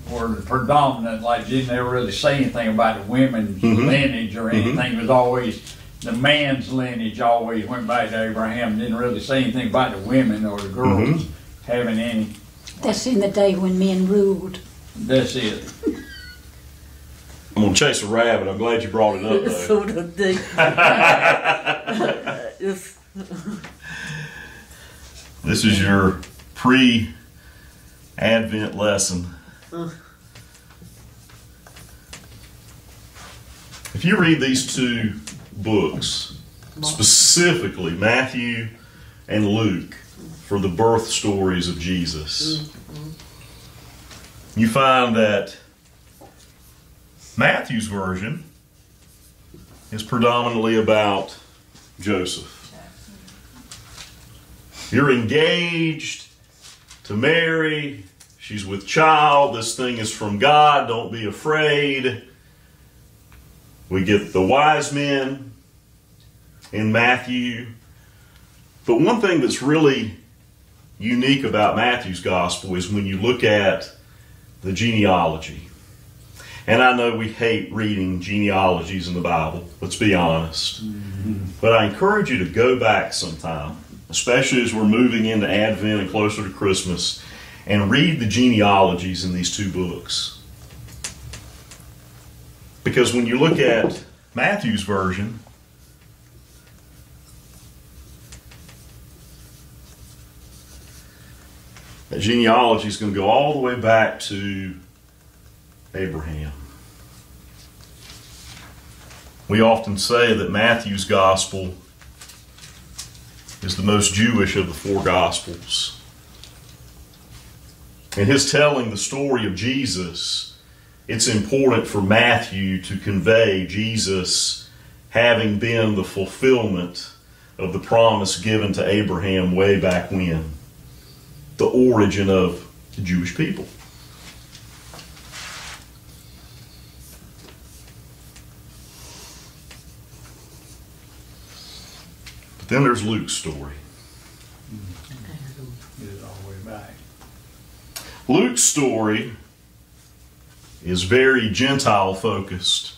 Speaker 5: were the predominant, like didn't ever really say anything about the women's
Speaker 1: Mhm.
Speaker 5: lineage or anything. It was always the man's lineage always went back to Abraham. Didn't really say anything about the women or the girls
Speaker 1: Mhm.
Speaker 5: having any.
Speaker 4: That's in the day when men ruled.
Speaker 5: That's it.
Speaker 1: I'm going to chase a rabbit. I'm glad you brought it up, though.
Speaker 2: sort of deep. It's-
Speaker 1: This is your pre Advent lesson. If you read these two books, specifically Matthew and Luke, for the birth stories of Jesus, you find that Matthew's version is predominantly about Joseph. You're engaged to Mary. She's with child. This thing is from God. Don't be afraid. We get the wise men in Matthew. But one thing that's really unique about Matthew's gospel is when you look at the genealogy. And I know we hate reading genealogies in the Bible, let's be honest. Mm-hmm. But I encourage you to go back sometime, especially as we're moving into Advent and closer to Christmas, and read the genealogies in these two books. Because when you look at Matthew's version, that genealogy is going to go all the way back to Abraham. We often say that Matthew's gospel is the most Jewish of the four gospels. In his telling the story of Jesus, it's important for Matthew to convey Jesus having been the fulfillment of the promise given to Abraham way back when, the origin of the Jewish people. Then there's Luke's story. Luke's story is very Gentile focused,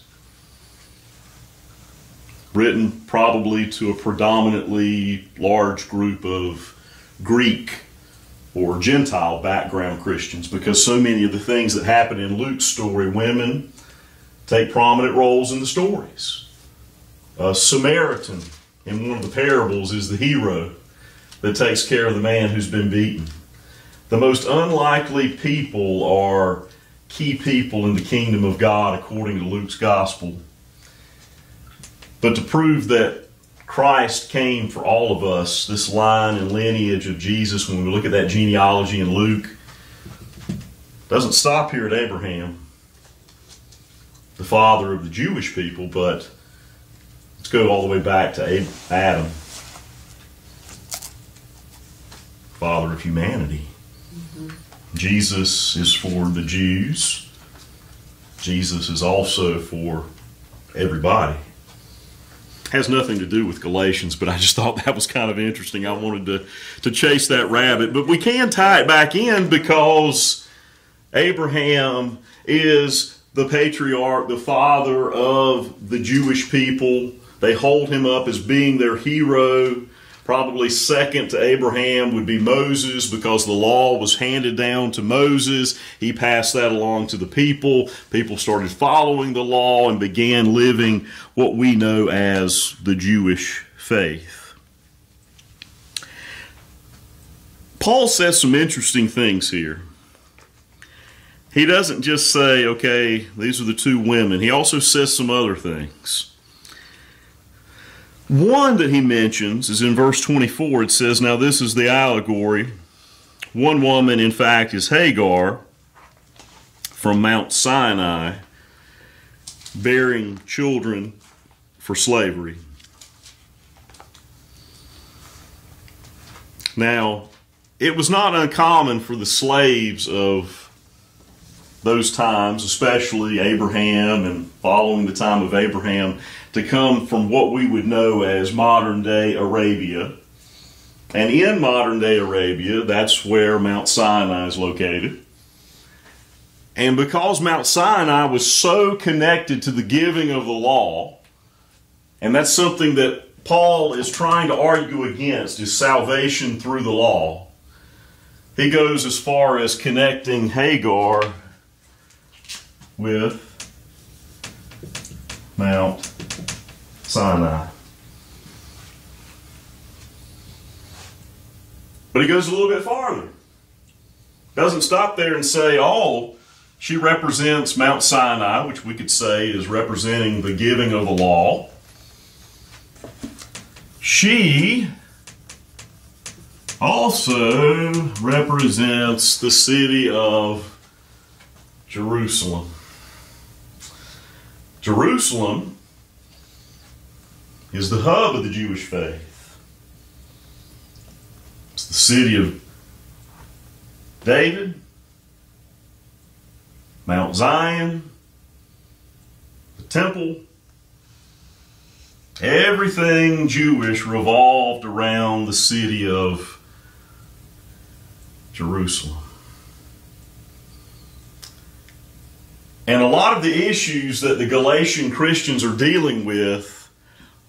Speaker 1: written probably to a predominantly large group of Greek or Gentile background Christians because so many of the things that happen in Luke's story, women take prominent roles in the stories. A Samaritan in one of the parables is the hero that takes care of the man who's been beaten. The most unlikely people are key people in the kingdom of God according to Luke's gospel. But to prove that Christ came for all of us, this line and lineage of Jesus, when we look at that genealogy in Luke, doesn't stop here at Abraham, the father of the Jewish people, but let's go all the way back to Adam, father of humanity. Mm-hmm. Jesus is for the Jews. Jesus is also for everybody. Has nothing to do with Galatians, but I just thought that was kind of interesting. I wanted to, to chase that rabbit. But we can tie it back in because Abraham is the patriarch, the father of the Jewish people. They hold him up as being their hero. Probably second to Abraham would be Moses because the law was handed down to Moses. He passed that along to the people. People started following the law and began living what we know as the Jewish faith. Paul says some interesting things here. He doesn't just say, okay, these are the two women. He also says some other things. One that he mentions is in verse 24. It says, Now this is the allegory. One woman, in fact, is Hagar from Mount Sinai, bearing children for slavery. Now, it was not uncommon for the slaves of those times, especially Abraham and following the time of Abraham, to come from what we would know as modern day Arabia. And in modern day Arabia, that's where Mount Sinai is located. And because Mount Sinai was so connected to the giving of the law, and that's something that Paul is trying to argue against is salvation through the law. He goes as far as connecting Hagar with Mount Sinai. But he goes a little bit farther. Doesn't stop there and say, oh, she represents Mount Sinai, which we could say is representing the giving of the law. She also represents the city of Jerusalem. Jerusalem is the hub of the Jewish faith. It's the city of David, Mount Zion, the temple. Everything Jewish revolved around the city of Jerusalem. And a lot of the issues that the Galatian Christians are dealing with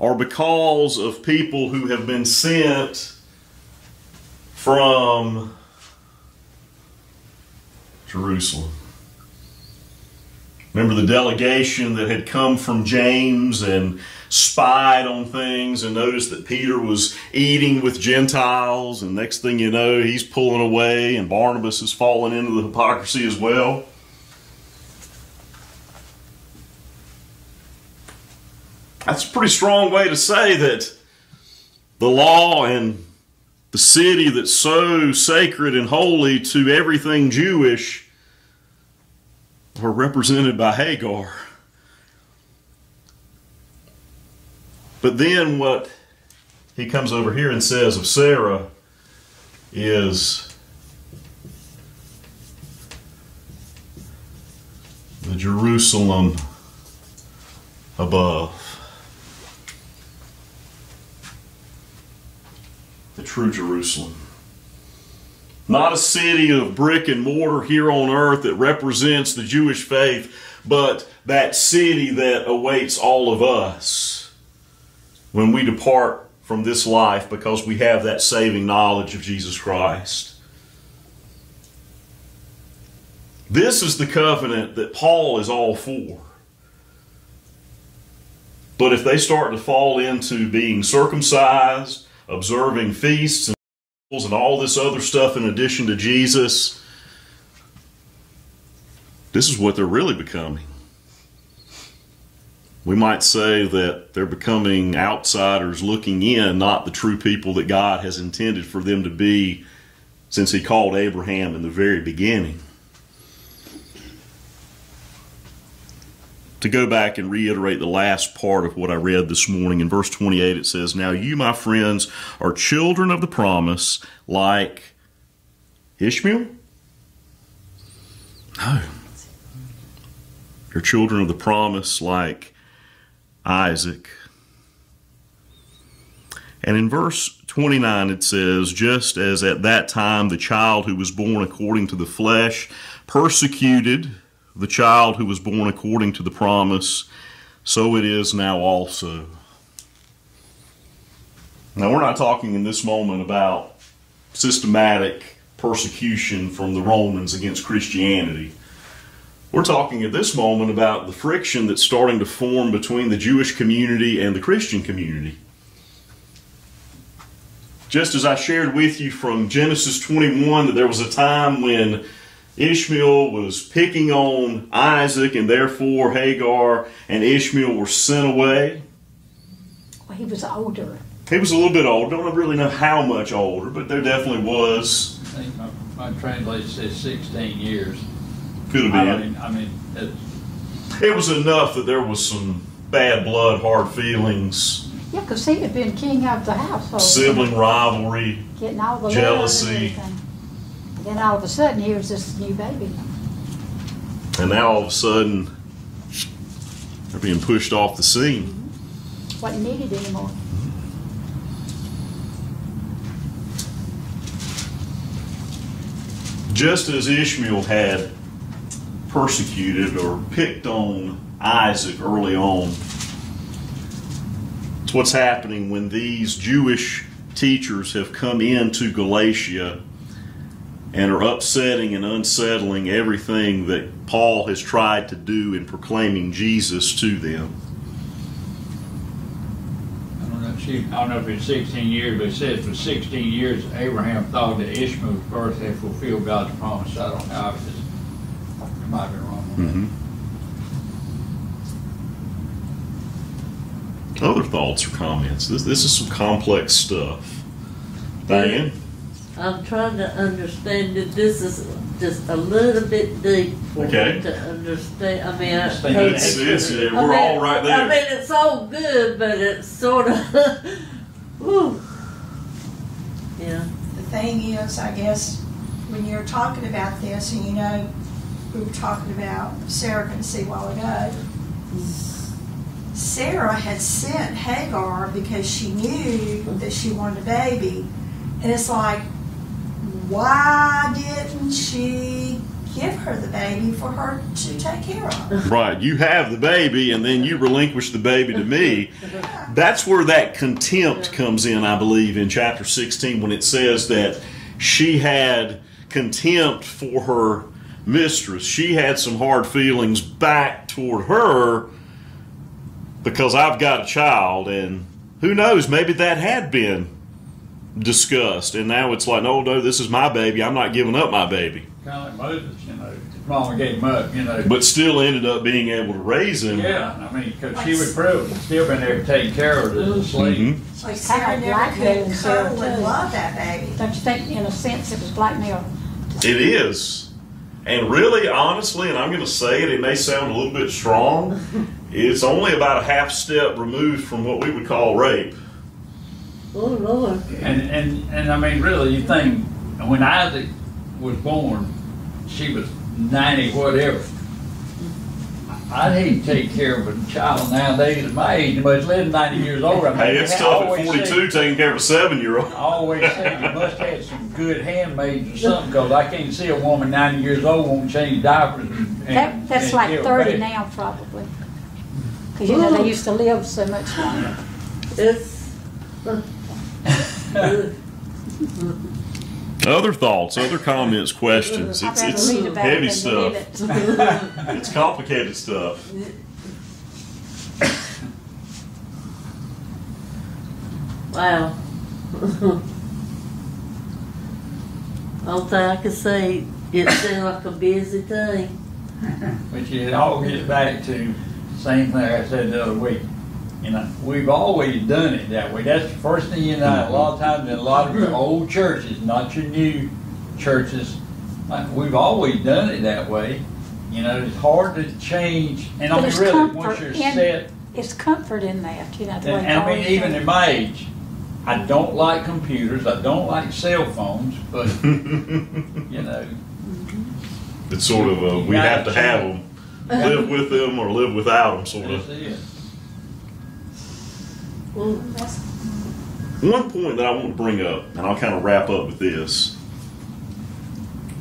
Speaker 1: are because of people who have been sent from Jerusalem. Remember the delegation that had come from James and spied on things and noticed that Peter was eating with Gentiles, and next thing you know, he's pulling away, and Barnabas is falling into the hypocrisy as well. That's a pretty strong way to say that the law and the city that's so sacred and holy to everything Jewish are represented by Hagar. But then what he comes over here and says of Sarah is the Jerusalem above. The true Jerusalem. Not a city of brick and mortar here on earth that represents the Jewish faith, but that city that awaits all of us when we depart from this life because we have that saving knowledge of Jesus Christ. This is the covenant that Paul is all for. But if they start to fall into being circumcised, observing feasts and and all this other stuff in addition to Jesus, this is what they're really becoming. We might say that they're becoming outsiders looking in, not the true people that God has intended for them to be since He called Abraham in the very beginning. To go back and reiterate the last part of what I read this morning. In verse 28, it says, Now you, my friends, are children of the promise, like Ishmael? No. You're children of the promise, like Isaac. And in verse 29, it says, Just as at that time the child who was born according to the flesh persecuted the child who was born according to the promise, so it is now also. Now, we're not talking in this moment about systematic persecution from the Romans against Christianity. We're talking at this moment about the friction that's starting to form between the Jewish community and the Christian community. Just as I shared with you from Genesis 21 that there was a time when Ishmael was picking on Isaac, and therefore Hagar and Ishmael were sent away.
Speaker 4: Well, he was older.
Speaker 1: He was a little bit older. Don't really know how much older, but there definitely was.
Speaker 5: I think my, my translation says sixteen years.
Speaker 1: Could have
Speaker 5: I
Speaker 1: been.
Speaker 5: mean, I mean, it's,
Speaker 1: It was enough that there was some bad blood, hard feelings,
Speaker 4: Yeah, because he had been king of the household.
Speaker 1: sibling rivalry.
Speaker 4: Getting all the
Speaker 1: jealousy.
Speaker 4: love and everything. Then all of a sudden, here's this new baby.
Speaker 1: And now all of a sudden, they're being pushed off the scene.
Speaker 4: Wasn't needed anymore.
Speaker 1: Just as Ishmael had persecuted or picked on Isaac early on, it's what's happening when these Jewish teachers have come into Galatia and are upsetting and unsettling everything that Paul has tried to do in proclaiming Jesus to them.
Speaker 5: I don't know if she, I don't know if it's sixteen years, but it says for sixteen years, Abraham thought that Ishmael's birth had fulfilled God's promise. I don't know, I was just, I might have been wrong on that.
Speaker 1: Other thoughts or comments? This, this is some complex stuff. Diane?
Speaker 2: I'm trying to understand that this is just a little bit deep for
Speaker 1: Okay.
Speaker 2: me to understand. I mean, I
Speaker 5: Understand.
Speaker 2: hate
Speaker 1: It's,
Speaker 2: to-
Speaker 1: it's, we're
Speaker 2: mean-
Speaker 1: all right there.
Speaker 2: I mean, it's all good, but it's sort of, whew. Yeah.
Speaker 6: The thing is, I guess, when you're talking about this, and you know, we were talking about Sarah can see a while ago. Sarah had sent Hagar because she knew that she wanted a baby. And it's like, why didn't she give her the baby for her to take care of?
Speaker 1: Right. You have the baby and then you relinquish the baby to me. That's where that contempt comes in, I believe, in chapter 16 when it says that she had contempt for her mistress. She had some hard feelings back toward her because I've got a child and who knows, maybe that had been discussed and now it's like, no, no, this is my baby. I'm not giving up my baby.
Speaker 5: Kind of like Moses, you know, his mama gave him up, you know.
Speaker 1: But still ended up being able to raise him.
Speaker 5: Yeah, I mean, because she would probably still been there taking care of it as a slave.
Speaker 1: Mhm.
Speaker 6: It's like
Speaker 4: It's kinda
Speaker 6: Sarah
Speaker 4: like
Speaker 6: never
Speaker 4: blackmailing
Speaker 6: could
Speaker 4: Sarah,
Speaker 6: cuddle and love that baby.
Speaker 4: Don't you think, in a sense, it was blackmail?
Speaker 1: It is. And really, honestly, and I'm going to say it, it may sound a little bit strong, it's only about a half step removed from what we would call rape.
Speaker 2: Oh, Lord.
Speaker 5: And, and, and I mean, really, you think, when Isaac was born, she was 90 whatever. I'd hate to take care of a child nowadays at my age, much less 90 years old. I mean,
Speaker 1: Hey, it's
Speaker 5: I
Speaker 1: tough at 42
Speaker 5: say-
Speaker 1: taking care of a seven year old.
Speaker 5: I always say you must have some good handmaids or something, because I can't see a woman 90 years old won't change diapers. and-
Speaker 4: That, that's
Speaker 5: and
Speaker 4: like thirty
Speaker 5: baby.
Speaker 4: now, probably. Because, you know, they used to live so much longer.
Speaker 2: It's.
Speaker 1: Uh, Other thoughts, other comments, questions. It's, it's heavy
Speaker 4: it than live
Speaker 1: stuff.
Speaker 4: it.
Speaker 1: It's complicated stuff.
Speaker 2: Wow. Only thing I can say, it seemed like a busy thing.
Speaker 5: But it all gets back to the same thing I said the other week. You know, we've always done it that way. That's the first thing you know. A lot of times in a lot of your old churches, not your new churches, uh, we've always done it that way. You know, it's hard to change. And I
Speaker 4: But
Speaker 5: mean, really, once
Speaker 4: comfort
Speaker 5: you're
Speaker 4: in-
Speaker 5: set,
Speaker 4: It's comfort in that, you know, the
Speaker 5: and, and I mean,
Speaker 4: is
Speaker 5: even
Speaker 4: done.
Speaker 5: at my age, I don't like computers. I don't like cell phones, but you know,
Speaker 1: It's sort of a, we have to have them, live with them or live without them, sort
Speaker 5: that's
Speaker 1: of.
Speaker 5: it.
Speaker 6: That's
Speaker 1: One point that I want to bring up, and I'll kind of wrap up with this.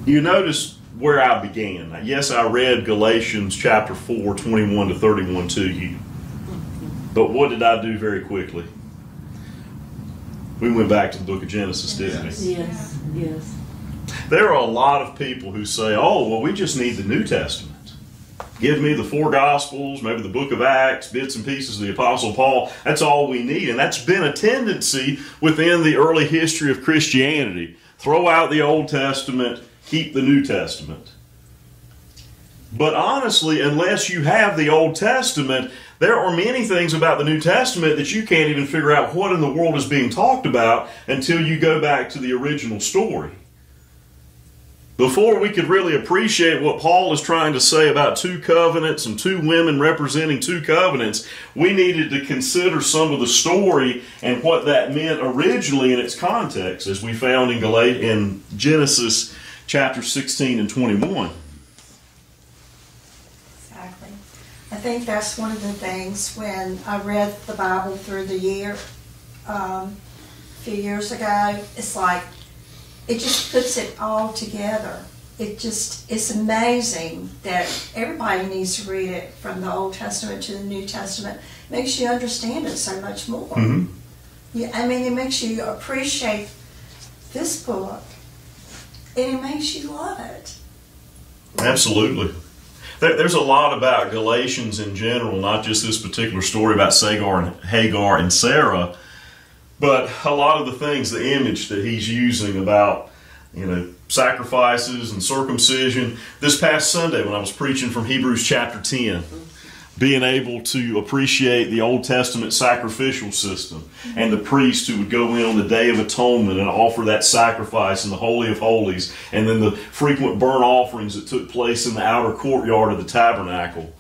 Speaker 1: You notice where I began. Yes, I read Galatians chapter 4, 21 to 31 to you. But what did I do very quickly? We went back to the book of Genesis, didn't we?
Speaker 2: Yes, yes.
Speaker 1: There are a lot of people who say, oh, well, we just need the New Testament. Give me the four Gospels, maybe the book of Acts, bits and pieces of the Apostle Paul. That's all we need. And that's been a tendency within the early history of Christianity. Throw out the Old Testament, keep the New Testament. But honestly, unless you have the Old Testament, there are many things about the New Testament that you can't even figure out what in the world is being talked about until you go back to the original story. Before we could really appreciate what Paul is trying to say about two covenants and two women representing two covenants, we needed to consider some of the story and what that meant originally in its context, as we found in, in Genesis chapter 16 and 21.
Speaker 6: Exactly. I think that's one of the things when I read the Bible through the year, um, a few years ago, it's like, it just puts it all together. It just, it's amazing that everybody needs to read it from the Old Testament to the New Testament. Makes you understand it so much more.
Speaker 1: Mhm.
Speaker 6: Yeah, I mean, it makes you appreciate this book, and it makes you love it.
Speaker 1: Absolutely. There, there's a lot about Galatians in general, not just this particular story about Sagar and Hagar and Sarah, but a lot of the things, the image that he's using about, you know, sacrifices and circumcision. This past Sunday, when I was preaching from Hebrews chapter 10, being able to appreciate the Old Testament sacrificial system and the priest who would go in on the Day of Atonement and offer that sacrifice in the Holy of Holies, and then the frequent burnt offerings that took place in the outer courtyard of the tabernacle.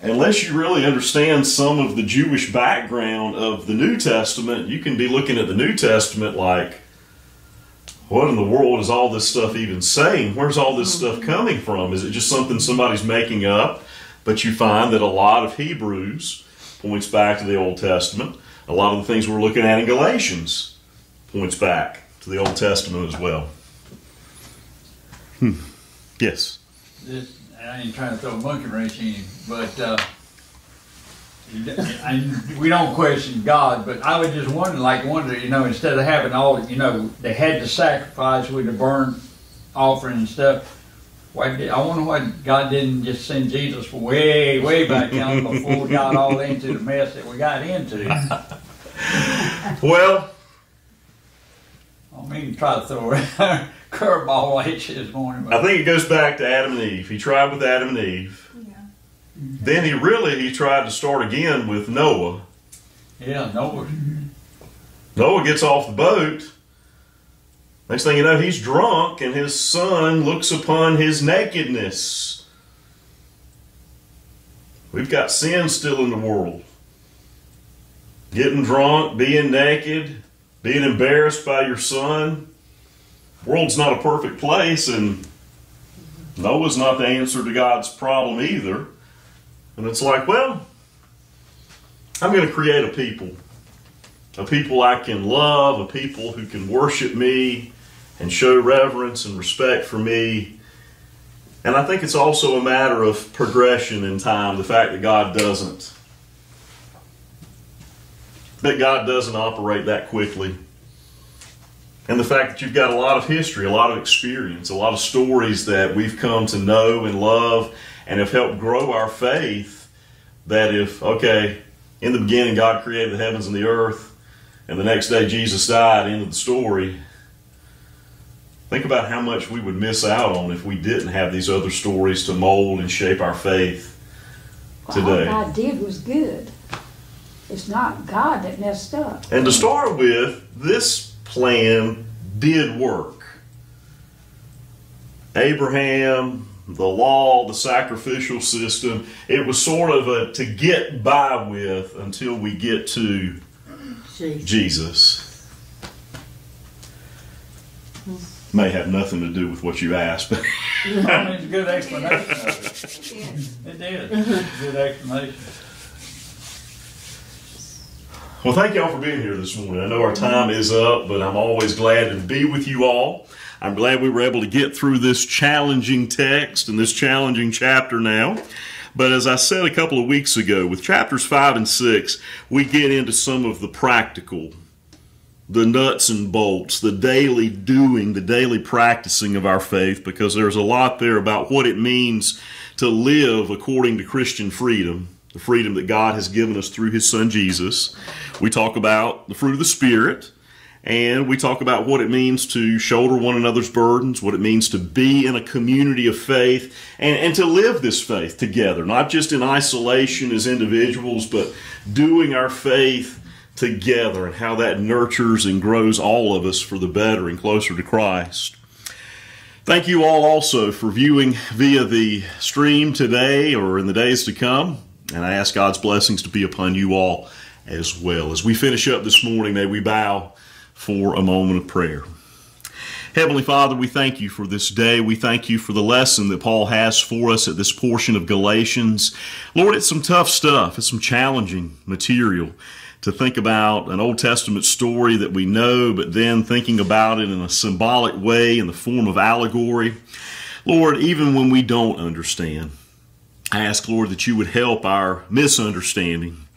Speaker 1: Unless you really understand some of the Jewish background of the New Testament, you can be looking at the New Testament like, what in the world is all this stuff even saying? Where's all this stuff coming from? Is it just something somebody's making up? But you find that a lot of Hebrews points back to the Old Testament. A lot of the things we're looking at in Galatians points back to the Old Testament as well. Hmm. Yes.
Speaker 5: this, I ain't trying to throw a monkey wrench in but, uh, I, we don't question God, but I was just wondering, like, wonder, you know, instead of having all, you know, they had to sacrifice with the burnt offering and stuff. Why did, I wonder why God didn't just send Jesus way, way back down before we got all into the mess that we got into.
Speaker 1: Well,
Speaker 5: I don't mean to try to throw a curveball at you this morning,
Speaker 1: I think it goes back to Adam and Eve. He tried with Adam and Eve. Yeah. Then he really he tried to start again with Noah.
Speaker 5: yeah, Noah.
Speaker 1: Noah gets off the boat. Next thing you know, he's drunk, and his son looks upon his nakedness. We've got sin still in the world. Getting drunk, being naked, being embarrassed by your son. World's not a perfect place, and Noah's not the answer to God's problem either. And it's like, well, I'm going to create a people a people I can love, a people who can worship me and show reverence and respect for me. And I think it's also a matter of progression in time, the fact that God doesn't. That God doesn't operate that quickly. And the fact that you've got a lot of history, a lot of experience, a lot of stories that we've come to know and love and have helped grow our faith. That if, okay, in the beginning God created the heavens and the earth, and the next day Jesus died, end of the story. Think about how much we would miss out on if we didn't have these other stories to mold and shape our faith today.
Speaker 4: All God did was good. It's not God that messed up.
Speaker 1: And to start with, this plan did work. Abraham, the law, the sacrificial system, it was sort of a to get by with until we get to
Speaker 2: Jesus.
Speaker 1: Jesus. May have nothing to do with what you asked, but
Speaker 5: I it's a good explanation of it. It did. Good explanation.
Speaker 1: Well, thank y'all for being here this morning. I know our time is up, but I'm always glad to be with you all. I'm glad we were able to get through this challenging text and this challenging chapter now. But as I said a couple of weeks ago, with chapters 5 and 6, we get into some of the practical the nuts and bolts, the daily doing, the daily practicing of our faith, because there's a lot there about what it means to live according to Christian freedom, the freedom that God has given us through His Son Jesus. We talk about the fruit of the Spirit, and we talk about what it means to shoulder one another's burdens, what it means to be in a community of faith, and, and to live this faith together, not just in isolation as individuals, but doing our faith together and how that nurtures and grows all of us for the better and closer to Christ. Thank you all also for viewing via the stream today or in the days to come. And I ask God's blessings to be upon you all as well. As we finish up this morning, may we bow for a moment of prayer. Heavenly Father, we thank you for this day. We thank you for the lesson that Paul has for us at this portion of Galatians. Lord, it's some tough stuff, it's some challenging material to think about an Old Testament story that we know, but then thinking about it in a symbolic way in the form of allegory. Lord, even when we don't understand, I ask, Lord, that you would help our misunderstanding.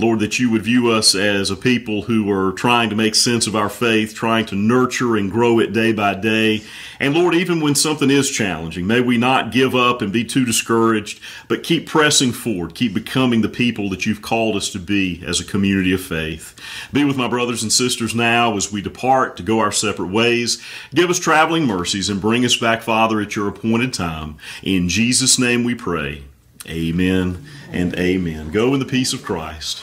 Speaker 1: Lord, that you would view us as a people who are trying to make sense of our faith, trying to nurture and grow it day by day. And Lord, even when something is challenging, may we not give up and be too discouraged, but keep pressing forward, keep becoming the people that you've called us to be as a community of faith. Be with my brothers and sisters now as we depart to go our separate ways. Give us traveling mercies and bring us back, Father, at your appointed time. In Jesus' name we pray. Amen and amen. Go in the peace of Christ.